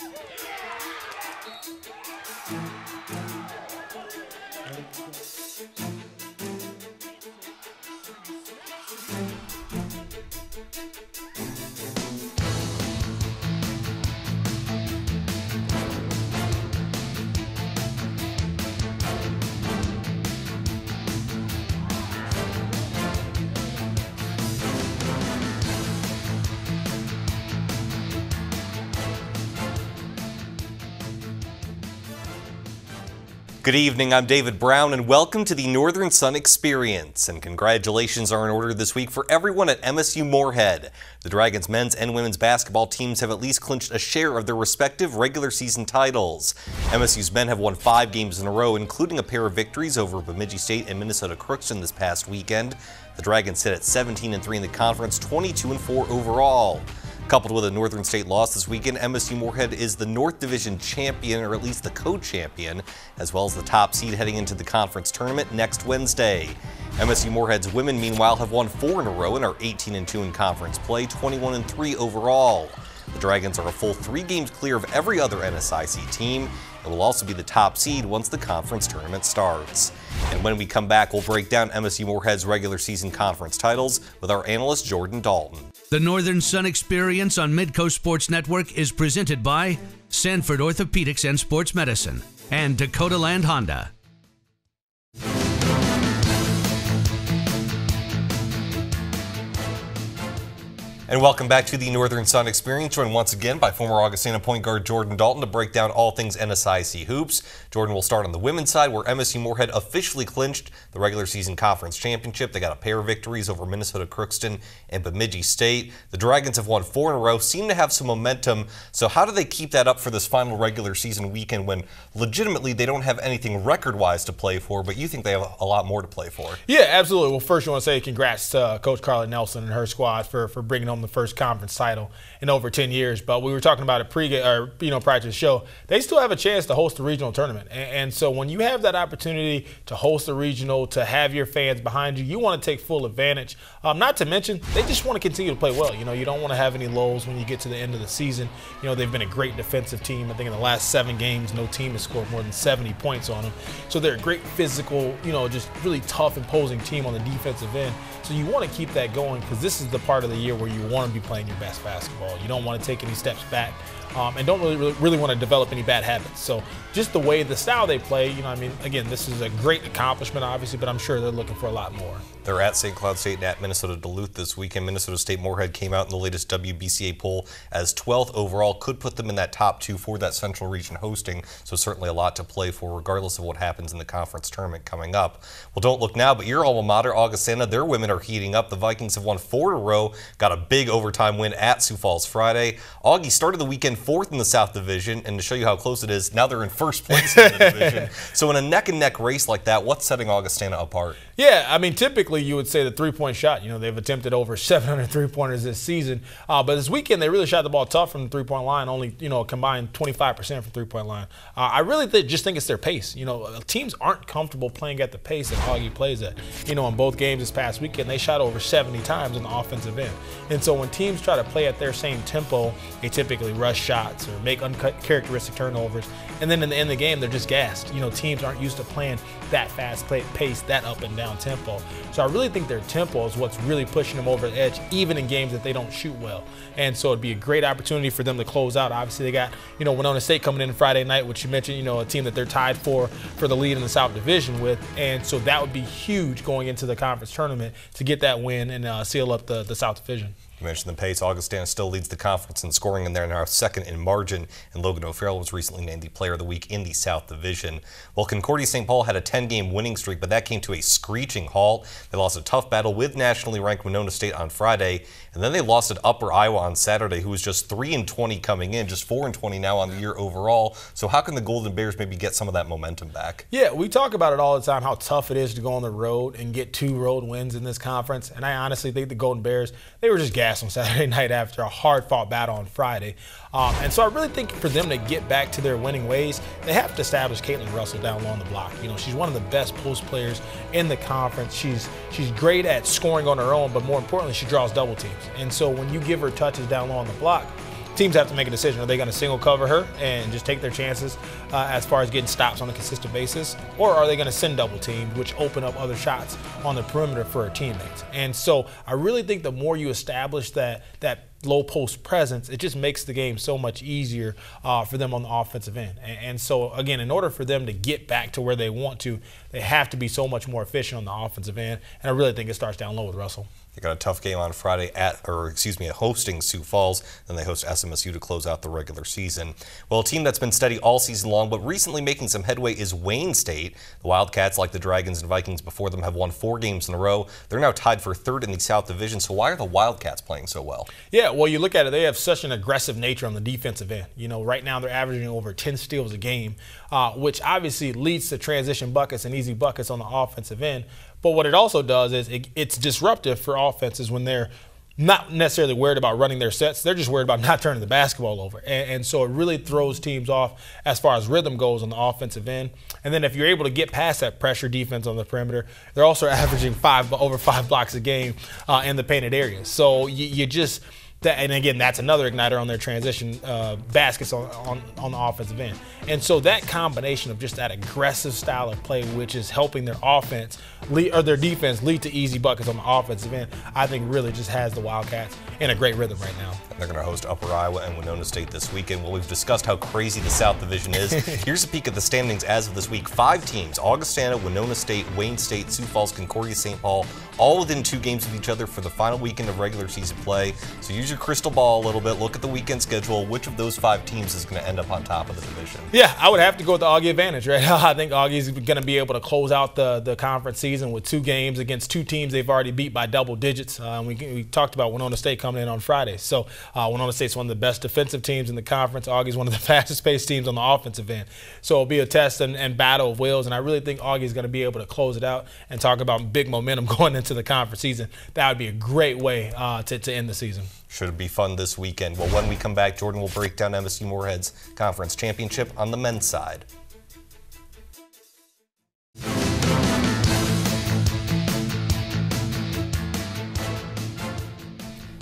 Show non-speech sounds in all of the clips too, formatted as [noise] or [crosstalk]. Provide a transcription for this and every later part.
Yeah! Good evening, I'm David Brown, and welcome to the Northern Sun Experience. And congratulations are in order this week for everyone at MSU Moorhead. The Dragons men's and women's basketball teams have at least clinched a share of their respective regular season titles. MSU's men have won five games in a row, including a pair of victories over Bemidji State and Minnesota Crookston this past weekend. The Dragons sit at 17 and 3 in the conference, 22 and 4 overall. Coupled with a Northern State loss this weekend, MSU Moorhead is the North Division champion, or at least the co-champion, as well as the top seed heading into the conference tournament next Wednesday. MSU Moorhead's women, meanwhile, have won four in a row and are 18 and 2 in conference play, 21 and 3 overall. The Dragons are a full three games clear of every other NSIC team and will also be the top seed once the conference tournament starts. And when we come back, we'll break down MSU Moorhead's regular season conference titles with our analyst Jordan Dalton. The Northern Sun Experience on Midco Sports Network is presented by Sanford Orthopedics and Sports Medicine and Dakota Land Honda. And welcome back to the Northern Sun Experience, joined once again by former Augustana point guard Jordan Dalton to break down all things NSIC hoops. Jordan will start on the women's side, where MSU Moorhead officially clinched the regular season conference championship. They got a pair of victories over Minnesota Crookston and Bemidji State. The Dragons have won four in a row, seem to have some momentum. So how do they keep that up for this final regular season weekend when legitimately they don't have anything record-wise to play for, but you think they have a lot more to play for? Yeah, absolutely. Well, first you want to say congrats to uh, Coach Karla Nelson and her squad for, for bringing home the first conference title in over 10 years. But we were talking about it pre or you know prior to the show. They still have a chance to host the regional tournament, and, and so when you have that opportunity to host a regional, to have your fans behind you, you want to take full advantage. Um, not to mention, they just want to continue to play well. You know, you don't want to have any lows when you get to the end of the season. You know, they've been a great defensive team. I think in the last seven games, no team has scored more than 70 points on them. So they're a great physical, you know, just really tough, imposing team on the defensive end. So you want to keep that going because this is the part of the year where you want to be playing your best basketball. You don't want to take any steps back um, and don't really, really, really want to develop any bad habits. So just the way the style they play, you know, I mean, again, this is a great accomplishment, obviously, but I'm sure they're looking for a lot more. They're at St. Cloud State and at Minnesota Duluth this weekend. Minnesota State Moorhead came out in the latest WBCA poll as 12th overall, could put them in that top two for that Central Region hosting. So certainly a lot to play for, regardless of what happens in the conference tournament coming up. Well, don't look now, but your alma mater, Augustana, their women are heating up. The Vikings have won four in a row, got a big overtime win at Sioux Falls Friday. Augie started the weekend fourth in the South Division, and to show you how close it is, now they're in first place in the [laughs] division. So in a neck and neck race like that, what's setting Augustana apart? Yeah, I mean, typically you would say the three point shot. You know, they've attempted over [laughs] 700 three pointers this season, uh, but this weekend they really shot the ball tough from the three point line. Only you know combined 25% from three point line. Uh, I really th- just think it's their pace. You know, uh, teams aren't comfortable playing at the pace that Augie plays at. You know, in both games this past weekend they shot over 70 times on the offensive end, and so when teams try to play at their same tempo, they typically rush shots or make uncharacteristic turnovers, and then in the end of the game they're just gassed. You know, teams aren't used to playing that fast pace, that up and down tempo. So I really think their tempo is what's really pushing them over the edge, even in games that they don't shoot well. And so it'd be a great opportunity for them to close out. Obviously, they got you know Winona State coming in Friday night, which you mentioned, you know, a team that they're tied for for the lead in the South Division with, and so that would be huge going into the conference tournament to get that win and uh, seal up the the South Division. You mentioned the pace. Augustana still leads the conference in scoring, and they're now second in margin. And Logan O'Farrell was recently named the Player of the Week in the South Division. Well, Concordia St. Paul had a 10-game winning streak, but that came to a screeching halt. They lost a tough battle with nationally ranked Winona State on Friday, and then they lost at Upper Iowa on Saturday, who was just 3 and 20 coming in, just 4 and 20 now on the year overall. So how can the Golden Bears maybe get some of that momentum back? Yeah, we talk about it all the time how tough it is to go on the road and get two road wins in this conference. And I honestly think the Golden Bears they were just gassed on Saturday [laughs] night after a hard fought battle on Friday. Um, and so I really think for them to get back to their winning ways, they have to establish Caitlin Russell down low on the block. You know, she's one of the best post players in the conference. She's she's great at scoring on her own, but more importantly, she draws double teams. And so when you give her touches down low on the block, teams have to make a decision. Are they going to single cover her and just take their chances uh, as far as getting stops on a consistent basis? Or are they going to send double teams, which open up other shots on the perimeter for her teammates? And so I really think the more you establish that, that low post presence, it just makes the game so much easier uh, for them on the offensive end. And, and, so, again, in order for them to get back to where they want to, they have to be so much more efficient on the offensive end. And I really think it starts down low with Russell. They got a tough game on Friday at, or excuse me, hosting Sioux Falls. Then they host SMSU to close out the regular season. Well, a team that's been steady all season long, but recently making some headway is Wayne State. The Wildcats, like the Dragons and Vikings before them, have won four games in a row. They're now tied for third in the South Division. So why are the Wildcats playing so well? Yeah, well, you look at it, they have such an aggressive nature on the defensive end. You know, right now they're averaging over 10 steals a game, uh, which obviously leads to transition buckets and easy buckets on the offensive end. But what it also does is it, it's disruptive for offenses when they're not necessarily worried about running their sets. They're just worried about [laughs] not turning the basketball over. And, and, so it really throws teams off as far as rhythm goes on the offensive end. And then if you're able to get past that pressure defense on the perimeter, they're also [laughs] averaging five over five blocks a game uh, in the painted areas. So you, you just – that, and again, that's another igniter on their transition uh, baskets on, on, on the offensive end. And so that combination of just that aggressive style of play, which is helping their offense lead, or their defense lead to easy buckets on the offensive end, I think really just has the Wildcats in a great rhythm right now. They're going to host Upper Iowa and Winona State this weekend. Well, we've discussed how crazy the South Division is. [laughs] Here's a peek at the standings as of this week. Five teams Augustana, Winona State, Wayne State, Sioux Falls, Concordia, St. Paul, all within two games of each other for the final weekend of regular season play. So use your crystal ball a little bit, look at the weekend schedule. Which of those five teams is going to end up on top of the division? Yeah, I would have to go with the Augie advantage, right? [laughs] I think Augie's going to be able to close out the, the conference season with two games against two teams they've already beat by double digits. Uh, we, we talked about Winona State coming in on Friday. So uh, Winona State's one of the best defensive teams in the conference. Augie's one of the [laughs] fastest paced teams on the offensive end. So it'll be a test and, and battle of wills. And I really think Augie's going to be able to close it out and talk about big momentum [laughs] going into the conference season that would be a great way uh, to, to end the season. Should be fun this weekend. Well, when we come back, Jordan will break down MSU Moorhead's conference championship on the men's side.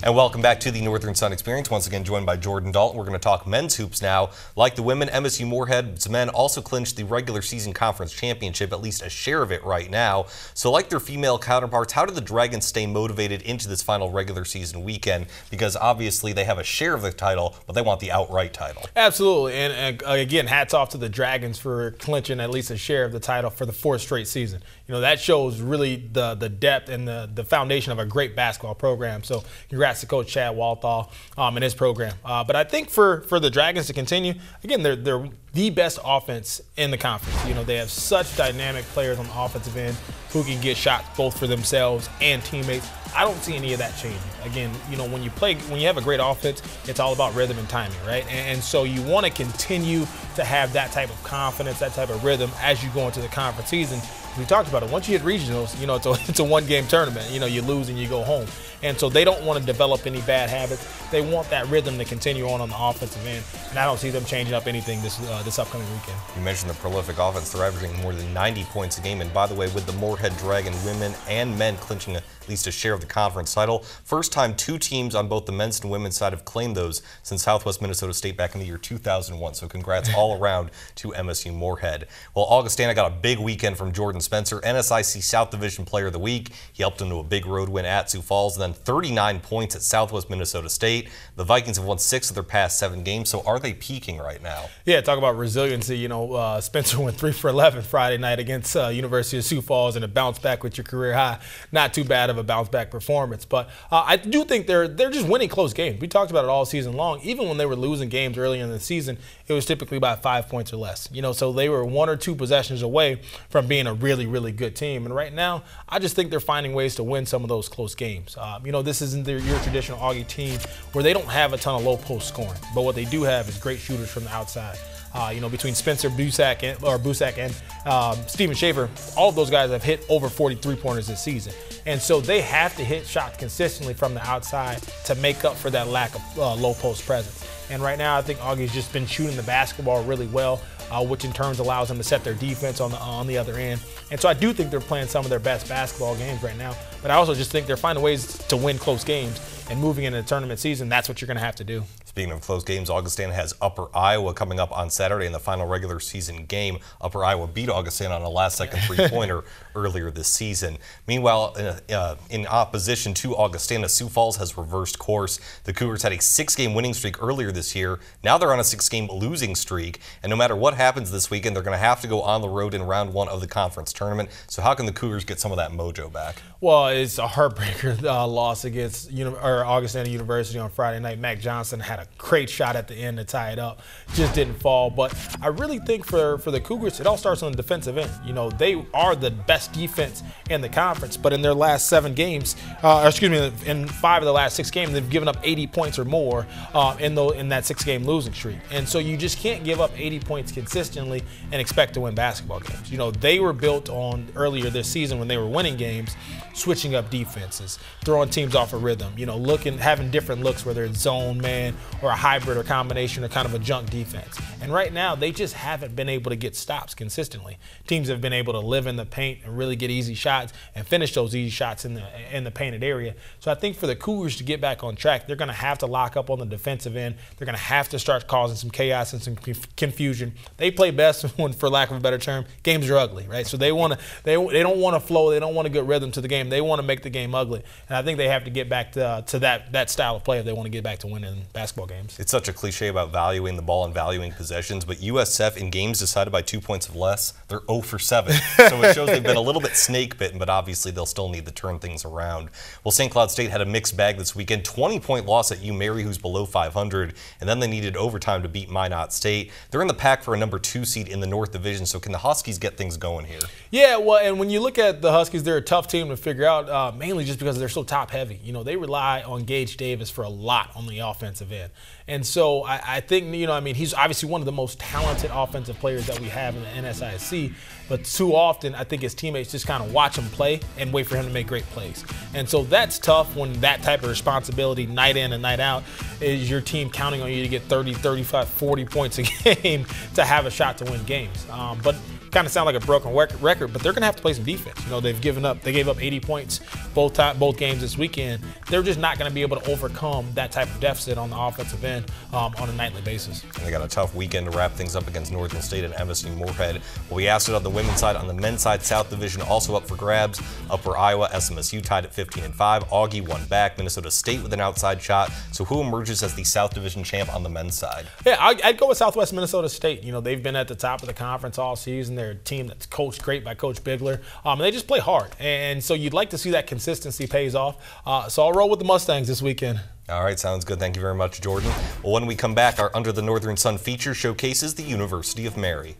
And welcome back to the Northern Sun Experience. Once again, joined by Jordan Dalton. We're going to talk men's hoops now. Like the women, MSU Moorhead's men also clinched the regular season conference championship, at least a share of it right now. So, like their female counterparts, how do the Dragons stay motivated into this final regular season weekend? Because obviously they have a share of the title, but they want the outright title. Absolutely. And, again, hats off to the Dragons for clinching at least a share of the title for the fourth straight season. You know, that shows really the, the depth and the, the foundation of a great basketball program. So, congrats to Coach Chad Walthall um, and his program. Uh, but I think for, for the Dragons to continue, again, they're, they're the best offense in the conference. You know, they have such dynamic players on the offensive end who can get shots both for themselves and teammates. I don't see any of that changing. Again, you know, when you play, when you have a great offense, it's all about rhythm and timing, right? And, and so you want to continue to have that type of confidence, that type of rhythm as you go into the conference season. We talked about it. Once you hit regionals, you know, it's a, [laughs] it's a one-game tournament. You know, you lose and you go home. And so they don't want to develop any bad habits. They want that rhythm to continue on on the offensive end. And I don't see them changing up anything this uh, this upcoming weekend. You mentioned the prolific offense. They're averaging more than 90 points a game. And by the way, with the Moorhead Dragon women and men clinching at least a share of the conference title, first time two teams on both the men's and women's side have claimed those since Southwest Minnesota State back in the year 2001. So congrats all [laughs] around to MSU Moorhead. Well, Augustana got a big weekend from Jordan Spencer, NSIC South Division Player of the Week. He helped them to a big road win at Sioux Falls, and then 39 points at Southwest Minnesota State. The Vikings have won six of their past seven games. So are they peaking right now? Yeah, talk about resiliency. You know, uh, Spencer [laughs] went three for 11 Friday night against uh, University of Sioux Falls and a bounce back with your career high. Not too bad of a bounce back performance, but uh, I do think they're they're just winning close games. We talked about it all season long. Even when they were losing games early in the season, it was typically by five points or less. You know, so they were one or two possessions away from being a really really good team. And right now, I just think they're finding ways to win some of those close games. Um, you know, this isn't their, your traditional Augie team where they don't have a ton of low post scoring, but what they do have is great shooters from the outside. Uh, you know, between Spencer Busak and, or Busak and um, Steven Schaefer, all of those guys have hit over 43 pointers this season. And so they have to hit shots consistently from the outside to make up for that lack of uh, low post presence. And right now, I think Augie's just been shooting the basketball really well, uh, which in turns allows them to set their defense on the on the other end. And so I do think they're playing some of their best basketball games right now. But I also just think they're finding ways to win close games. And moving into the tournament season, that's what you're going to have to do. Speaking of close games, Augustana has Upper Iowa coming up on Saturday in the final regular season game. Upper Iowa beat Augustana on a last-second [laughs] three-pointer earlier this season. Meanwhile, in, uh, in opposition to Augustana, Sioux Falls has reversed course. The Cougars had a six-game winning streak earlier this year. Now they're on a six-game losing streak, and no matter what happens this weekend, they're going to have to go on the road in round one of the conference tournament. So how can the Cougars get some of that mojo back? Well, it's a heartbreaker [laughs] uh, loss against or Augustana University on Friday night. Mac Johnson had a great shot at the end to tie it up, just didn't fall. But I really think for for the Cougars, it all starts on the defensive end. You know, they are the best defense in the conference, but in their last seven games, uh, excuse me, in five of the last six games, they've given up 80 points or more uh, in the in that six-game losing streak. And so you just can't give up 80 points consistently and expect to win basketball games. You know, they were built on earlier this season when they were winning games switching up defenses, throwing teams off a rhythm, you know, looking, having different looks, whether it's zone, man, or a hybrid or combination or kind of a junk defense. And right now, they just haven't been able to get stops consistently. Teams have been able to live in the paint and really get easy shots and finish those easy shots in the in the painted area. So I think for the Cougars to get back on track, they're going to have to lock up on the defensive end. They're going to have to start causing some chaos and some confusion. They play best [laughs] when, for lack of a better term, games are ugly, right? So they want to they they don't want to flow. They don't want to get rhythm to the game game. They want to make the game ugly, and I think they have to get back to, uh, to that that style of play if they want to get back to winning basketball games. It's such a cliche about valuing the ball and valuing possessions, but USF in games decided by two points or less, they're 0 for 7. so it shows they've been a little bit snake bitten, but obviously they'll still need to turn things around. Well, St. Cloud State had a mixed bag this weekend 20 point loss at UMary, who's below 500, and then they needed overtime to beat Minot State. They're in the pack for a number two seed in the North Division, so can the Huskies get things going here? Yeah, well, and when you look at the Huskies, they're a tough team to figure out, uh, mainly just because they're so top heavy. You know, they rely on Gage Davis for a lot on the offensive end. And so I, I, think, you know, I mean, he's obviously one of the most talented offensive players that we have in the NSIC. But too often, I think his teammates just kind of watch him play and wait for him to make great plays. And so that's tough when that type of responsibility, night in and night out, is your team counting on you to get 30, 35, 40 points a [laughs] game to have a shot to win games. Um, but kind of sound like a broken record, but they're going to have to play some defense. You know, they've given up, they gave up 80 points both time, both games this weekend. They're just not going to be able to overcome that type of deficit on the offensive end um, on a nightly basis. And they got a tough weekend to wrap things up against Northern State and MSU Moorhead. Well, we asked it on the women's side. On the men's side, South Division also up for grabs. Upper Iowa, SMSU tied at 15 and 5. Augie one back. Minnesota State with an outside shot. So who emerges as the South Division champ on the men's side? Yeah, I'd go with Southwest Minnesota State. You know, they've been at the top of the conference all season. They're a team that's coached great by Coach Bigler. Um, they just play hard. And so you'd like to see that consistency pays off. Uh, so I'll roll with the Mustangs this weekend. All right, sounds good. Thank you very much, Jordan. Well, when we come back, our Under the Northern Sun feature showcases the University of Mary.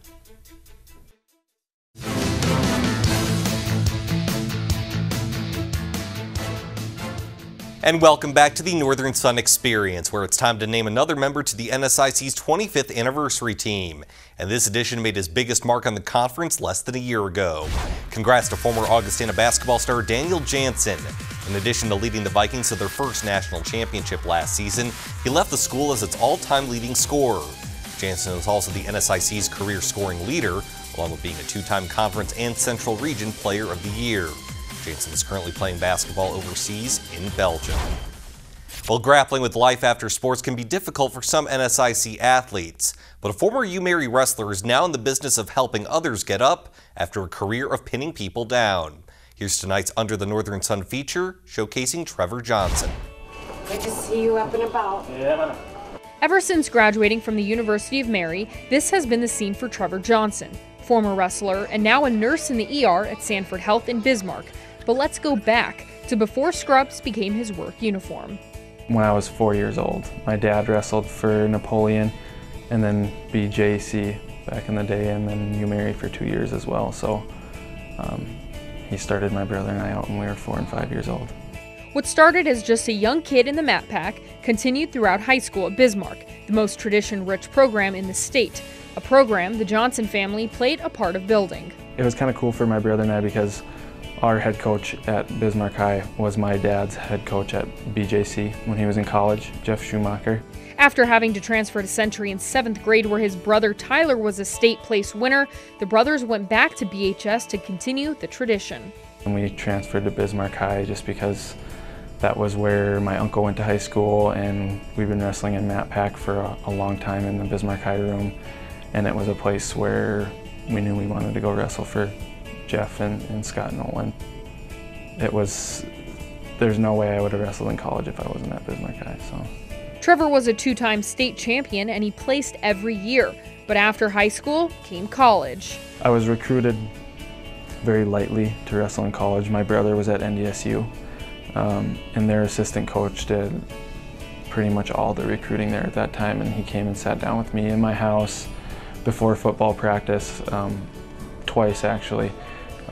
And welcome back to the Northern Sun Experience, where it's time to name another member to the NSIC's 25th anniversary team. And this edition made his biggest mark on the conference less than a year ago. Congrats to former Augustana basketball star Daniel Jansen. In addition to leading the Vikings to their first national championship last season, he left the school as its all-time leading scorer. Jansen is also the NSIC's career scoring leader, along with being a two-time conference and Central Region Player of the Year. Jansen is currently playing basketball overseas in Belgium. Well, grappling with life after sports can be difficult for some NSIC athletes, but a former UMary wrestler is now in the business of helping others get up after a career of pinning people down. Here's tonight's Under the Northern Sun feature, showcasing Trevor Johnson. Good to see you up and about. Yeah. Ever since graduating from the University of Mary, this has been the scene for Trevor Johnson, former wrestler and now a nurse in the ER at Sanford Health in Bismarck, but let's go back to before scrubs became his work uniform. When I was four years old, my dad wrestled for Napoleon and then BJC back in the day, and then UMary for two years as well. So um, he started my brother and I out when we were four and five years old. What started as just a young kid in the mat pack continued throughout high school at Bismarck, the most tradition rich program in the state, a program the Johnson family played a part of building. It was kind of cool for my brother and I because our head coach at Bismarck High was my dad's head coach at BJC when he was in college, Jeff Schumacher. After having to transfer to Century in seventh grade, where his brother Tyler was a state place winner, the brothers went back to BHS to continue the tradition. And we transferred to Bismarck High just because that was where my uncle went to high school, and we've been wrestling in Mat Pack for a, a long time in the Bismarck High Room. And it was a place where we knew we wanted to go wrestle for Jeff and, and Scott Nolan. It was, there's no way I would have wrestled in college if I wasn't that Bismarck guy, so. Trevor was a two time state champion and he placed every year. But after high school came college. I was recruited very lightly to wrestle in college. My brother was at NDSU, um, and their assistant coach did pretty much all the recruiting there at that time. And he came and sat down with me in my house before football practice, um, twice actually.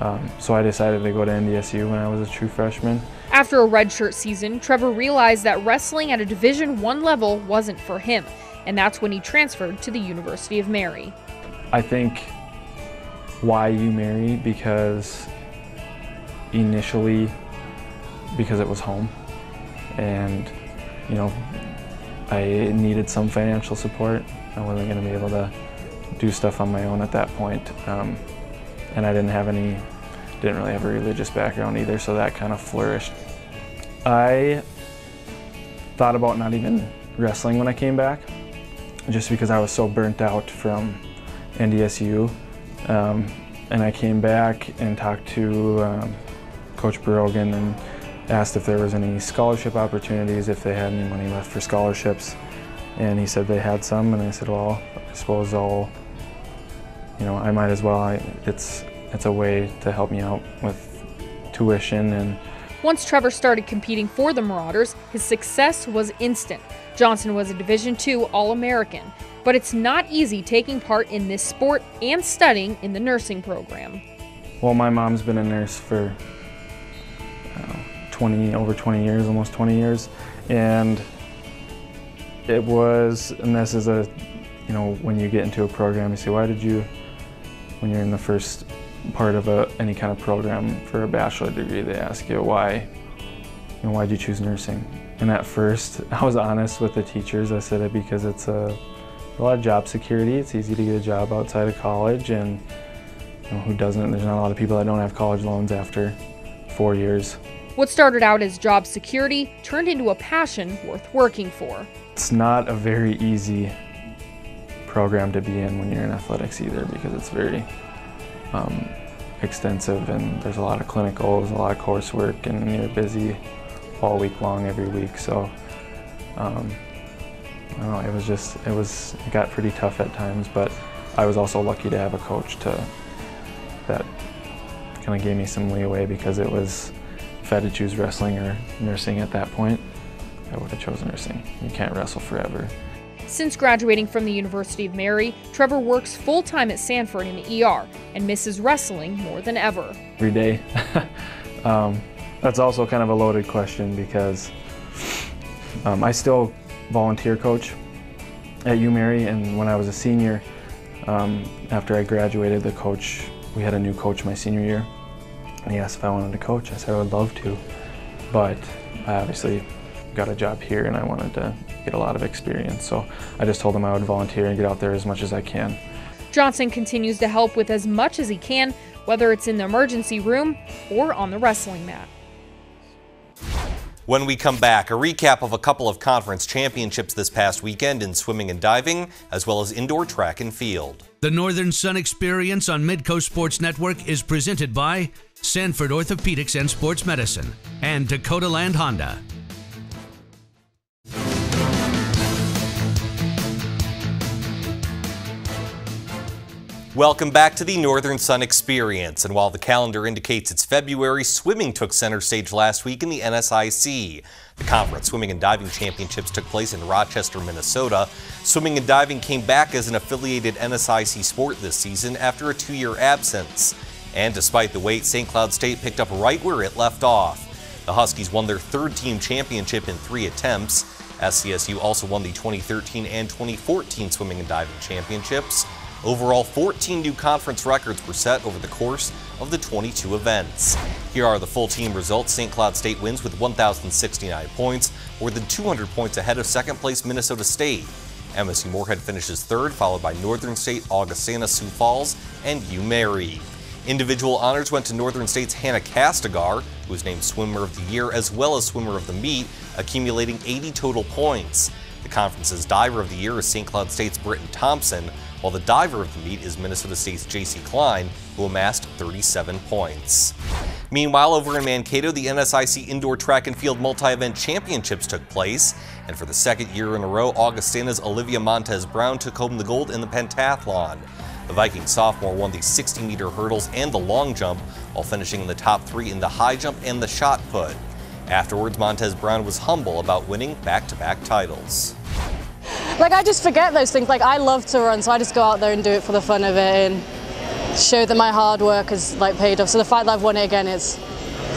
Um, so I decided to go to NDSU when I was a true freshman. After a redshirt season, Trevor realized that wrestling at a Division One level wasn't for him, and that's when he transferred to the University of Mary. I think why UMary because initially because it was home and you know I needed some financial support. I wasn't going to be able to do stuff on my own at that point. Um, and I didn't have any, didn't really have a religious background either, so that kind of flourished. I thought about not even wrestling when I came back, just because I was so burnt out from NDSU. Um, and I came back and talked to um, Coach Brogan and asked if there was any scholarship opportunities, if they had any money left for scholarships. And he said they had some, and I said, well, I suppose I'll, you know, I might as well. I, it's, it's a way to help me out with tuition and once Trevor started competing for the Marauders, his success was instant. Johnson was a Division II All American, but it's not easy taking part in this sport and studying in the nursing program. Well, my mom's been a nurse for uh, 20, over 20 years, almost 20 years, and it was, and this is a, you know, when you get into a program, you say, why did you, when you're in the first part of a, any kind of program for a bachelor degree, they ask you why, you know, why'd you choose nursing? And at first, [laughs] I was honest with the teachers. I said it because it's a, a lot of job security. It's easy to get a job outside of college, and you know, who doesn't? There's not a lot of people that don't have college loans after four years. What started out as job security turned into a passion worth working for. It's not a very easy program to be in when you're in athletics either because it's very um, extensive and there's a lot of clinicals, a lot of coursework, and you're busy all week long every week. So um, know, it was just, it was, it got pretty tough at times, but I was also lucky to have a coach to, that kind of gave me some leeway because it was, if I had to choose wrestling or nursing at that point, I would have chosen nursing. You can't wrestle forever. Since graduating from the University of Mary, Trevor works full time at Sanford in the ER and misses wrestling more than ever. Every day. [laughs] um, that's also kind of a loaded question because um, I still volunteer coach at UMary, and when I was a senior, um, after I graduated, the coach, we had a new coach my senior year, and he asked if I wanted to coach. I said I would love to, but I obviously got a job here and I wanted to get a lot of experience. So I just told him I would volunteer and get out there as much as I can. Johnson continues to help with as much as he can, whether it's in the emergency room or on the wrestling mat. When we come back, a recap of a couple of conference championships this past weekend in swimming and diving, as well as indoor track and field. The Northern Sun Experience on Midco Sports Network is presented by Sanford Orthopedics and Sports Medicine and Dakota Land Honda. Welcome back to the Northern Sun Experience. And while the calendar indicates it's February, swimming took center stage last week in the NSIC. The Conference Swimming and Diving Championships took place in Rochester, Minnesota. Swimming and diving came back as an affiliated NSIC sport this season after a two year absence. And despite the wait, St. Cloud State picked up right where it left off. The Huskies won their third team championship in three attempts. SCSU also won the 2013 and 2014 Swimming and Diving Championships. Overall, 14 new conference records were set over the course of the 22 events. Here are the full team results. St. Cloud State wins with 1,069 points, more than 200 points ahead of second place Minnesota State. MSU Moorhead finishes third, followed by Northern State, Augustana, Sioux Falls, and UMary. Individual honors went to Northern State's Hannah Castigar, who was named Swimmer of the Year as well as Swimmer of the Meet, accumulating 80 total points. The conference's Diver of the Year is St. Cloud State's Britton Thompson, while the Diver of the Meet is Minnesota State's J.C. Klein, who amassed 37 points. Meanwhile, over in Mankato, the NSIC Indoor Track and Field Multi-Event Championships took place, and for the second year in a row, Augustana's Olivia Montez Brown took home the gold in the pentathlon. The Viking sophomore won the 60 meter hurdles and the long jump, while finishing in the top three in the high jump and the shot put. Afterwards, Montez Brown was humble about winning back to back titles. Like, I just forget those things. Like, I love to run, so I just go out there and do it for the fun of it and show that my hard work has like paid off. So the fact that I've won it again, it's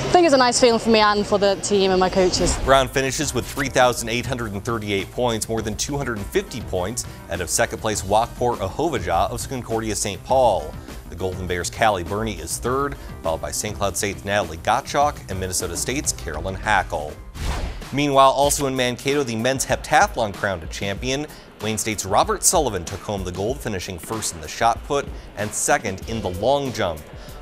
I think it's a nice feeling for me and for the team and my coaches. Brown finishes with 3,838 points, more than 250 points, ahead of second place Wakpor Ahovaja of Concordia St. Paul. The Golden Bears' Callie Burney is third, followed by St. Cloud State's Natalie Gottschalk and Minnesota State's Carolyn Hackle. Meanwhile, also in Mankato, the men's heptathlon crowned a champion. Wayne State's Robert Sullivan took home the gold, finishing first in the shot put and second in the long jump.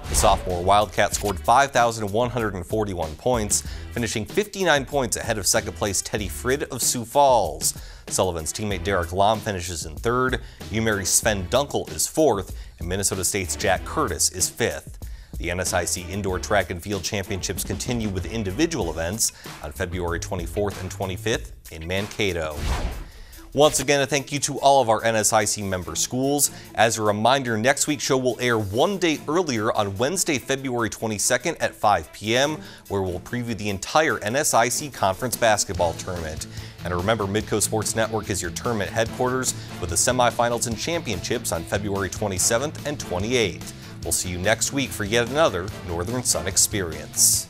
The sophomore Wildcat scored 5,141 points, finishing 59 points ahead of second place Teddy Frid of Sioux Falls. Sullivan's teammate Derek Lom finishes in third, UMary's Sven Dunkel is fourth, and Minnesota State's Jack Curtis is fifth. The NSIC Indoor Track and Field Championships continue with individual events on February 24th and 25th in Mankato. Once again, a thank you to all of our NSIC member schools. As a reminder, next week's show will air one day earlier on Wednesday, February 22nd at 5 p.m., where we'll preview the entire NSIC Conference Basketball Tournament. And remember, Midco Sports Network is your tournament headquarters with the semifinals and championships on February 27th and 28th. We'll see you next week for yet another Northern Sun Experience.